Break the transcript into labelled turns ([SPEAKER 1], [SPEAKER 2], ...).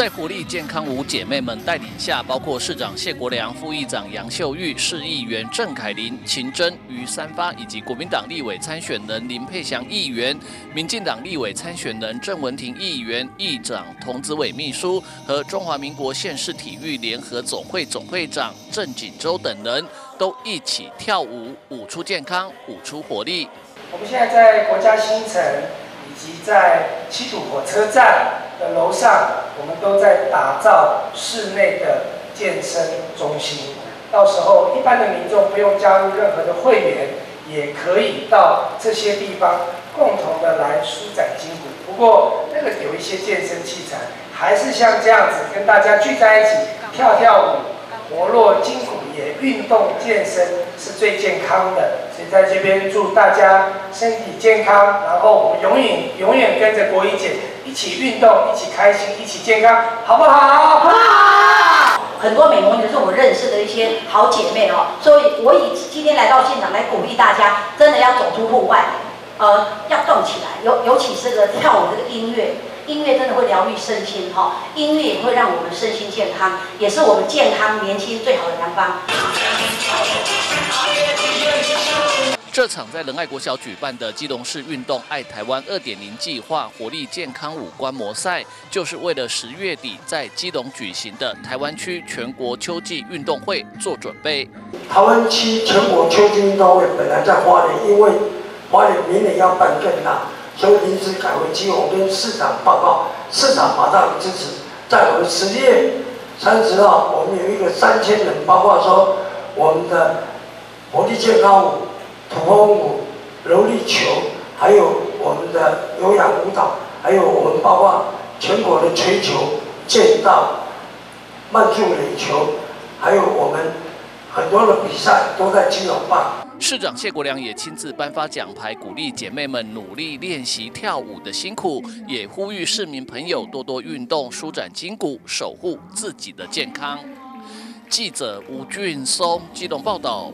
[SPEAKER 1] 在活力健康舞姐妹们带领下，包括市长谢国良、副议长杨秀玉、市议员郑凯琳、秦真、于三发，以及国民党立委参选人林佩祥议员、民进党立委参选人郑文婷议员、议长童子伟秘书和中华民国县市体育联合总会总会长郑锦洲等人，都一起跳舞，舞出健康，舞出活力。
[SPEAKER 2] 我们现在在国家新城以及在七堵火车站。的楼上，我们都在打造室内的健身中心。到时候，一般的民众不用加入任何的会员，也可以到这些地方共同的来舒展筋骨。不过，那个有一些健身器材，还是像这样子跟大家聚在一起跳跳舞，活络筋骨。也运动健身是最健康的，所以在这边祝大家身体健康，然后我们永远永远跟着国一姐一起运动，一起开心，一起健康，好不好？
[SPEAKER 3] 好！很多美容也是我认识的一些好姐妹哦，所以我以今天来到现场来鼓励大家，真的要走出户外，呃，要动起来，尤尤其是个跳舞这个音乐。音乐真的会疗愈身心哈，音乐也会让我们身心健康，也是我们健康年轻最好的良方。
[SPEAKER 1] 这场在仁爱国小举办的基隆市运动爱台湾二点零计划活力健康舞观摩赛，就是为了十月底在基隆举行的台湾区全国秋季运动会做准备。
[SPEAKER 2] 台湾区全国秋季运动会本来在花莲，因为花莲明年要办更大。所以临时改为基隆，跟市长报告，市长马上支持。在我们十月三十号，我们有一个三千人，包括说我们的活力健康舞、土风舞、柔力球，还有我们的有氧舞蹈，还有我们包括全国的锤球、剑道、慢速垒球，还有我们所有的比赛都在金融办。
[SPEAKER 1] 市长谢国良也亲自颁发奖牌，鼓励姐妹们努力练习跳舞的辛苦，也呼吁市民朋友多多运动，舒展筋骨，守护自己的健康。记者吴俊松机动报道。